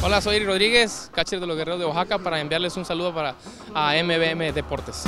Hola, soy Rodríguez, catcher de los Guerreros de Oaxaca, para enviarles un saludo para a MBM Deportes.